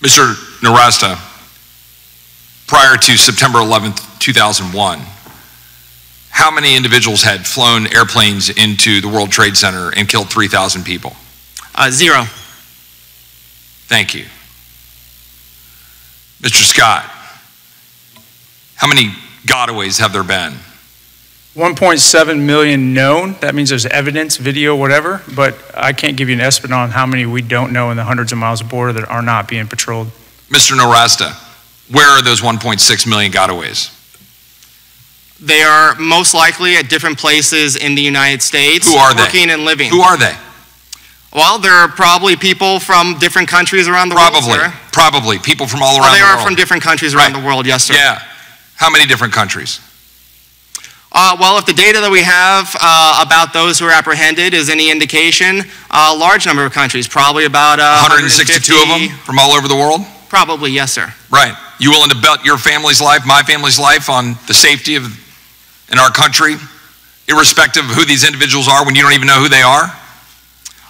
Mr. Nowrasteh, prior to September 11th, 2001, how many individuals had flown airplanes into the World Trade Center and killed 3,000 people? Uh, zero. Thank you. Mr. Scott, how many gotaways have there been? 1.7 million known. That means there's evidence, video, whatever, but I can't give you an estimate on how many we don't know in the hundreds of miles of border that are not being patrolled. Mr. Nowrasteh, where are those 1.6 million gotaways? They are most likely at different places in the United States. Who are they? Working and living. Who are they? Well, there are probably people from different countries around the Probably, world, sir. probably, people from all around. Oh, around they the are world. from different countries around Right. the world, yes, sir. Yeah. How many different countries? Uh, well, if the data that we have uh, about those who are apprehended is any indication, a large number of countries, probably about uh, 162 of them from all over the world? Probably, yes, sir. Right. You willing to bet your family's life, my family's life, on the safety of in our country, irrespective of who these individuals are when you don't even know who they are?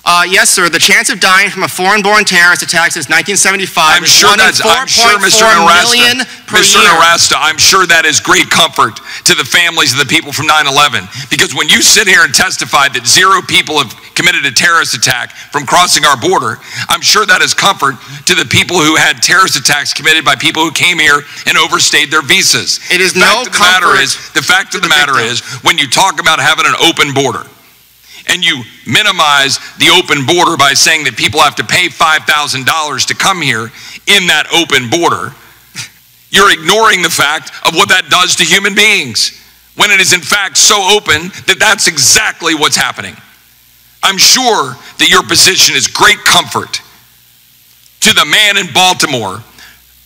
Uh, yes, sir. The chance of dying from a foreign-born terrorist attack since 1975 I'm is sure one in that's I'm sure 4.4 Mr. Nowrasteh, Mr. Nowrasteh, I'm sure that is great comfort to the families of the people from 9/11 because when you sit here and testify that zero people have committed a terrorist attack from crossing our border, I'm sure that is comfort to the people who had terrorist attacks committed by people who came here and overstayed their visas. It is the no fact of the matter is the fact of the the matter victim. is when you talk about having an open border and you minimize the open border by saying that people have to pay $5,000 to come here in that open border, you're ignoring the fact of what that does to human beings when it is in fact so open that that's exactly what's happening. I'm sure that your position is great comfort to the man in Baltimore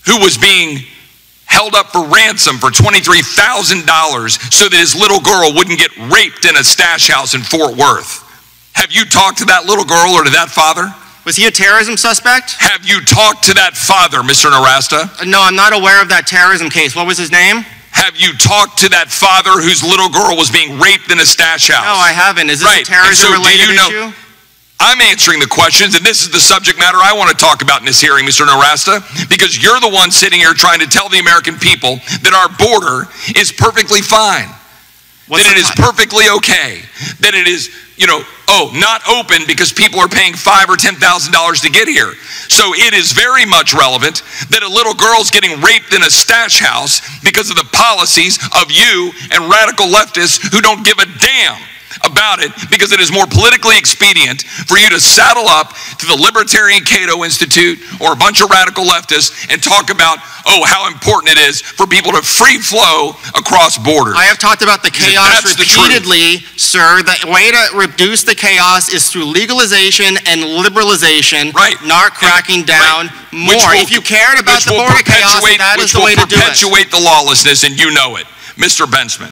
who was being held up for ransom for $23,000 so that his little girl wouldn't get raped in a stash house in Fort Worth. Have you talked to that little girl or to that father? Was he a terrorism suspect? Have you talked to that father, Mr. Nowrasteh? Uh, No, I'm not aware of that terrorism case. What was his name? Have you talked to that father whose little girl was being raped in a stash house? No, I haven't. Is this Right, a terrorism so related you know- issue? I'm answering the questions, and this is the subject matter I want to talk about in this hearing, Mr. Nowrasteh, because you're the one sitting here trying to tell the American people that our border is perfectly fine, What's that it is perfectly okay, that it is, you know, oh, not open because people are paying five or ten thousand dollars to get here. So it is very much relevant that a little girl's getting raped in a stash house because of the policies of you and radical leftists who don't give a damn about it because it is more politically expedient for you to saddle up to the Libertarian Cato Institute or a bunch of radical leftists and talk about, oh, how important it is for people to free flow across borders. I have talked about the chaos That's the repeatedly, sir. The way to reduce the chaos is through legalization and liberalization, Right. not cracking And- down right. more. Will- if you cared about the border chaos, that is the way to do it. perpetuate the lawlessness, and you know it. Mr. Bensman.